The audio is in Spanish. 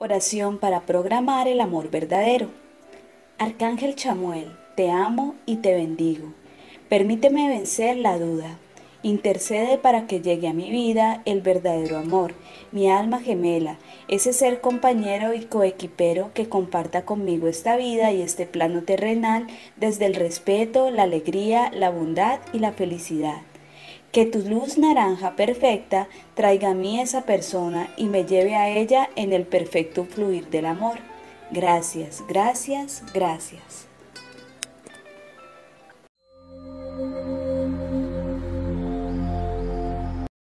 Oración para programar el amor verdadero. Arcángel Chamuel, te amo y te bendigo. Permíteme vencer la duda. Intercede para que llegue a mi vida el verdadero amor, mi alma gemela, ese ser compañero y coequipero que comparta conmigo esta vida y este plano terrenal desde el respeto, la alegría, la bondad y la felicidad. Que tu luz naranja perfecta traiga a mí esa persona y me lleve a ella en el perfecto fluir del amor. Gracias, gracias, gracias.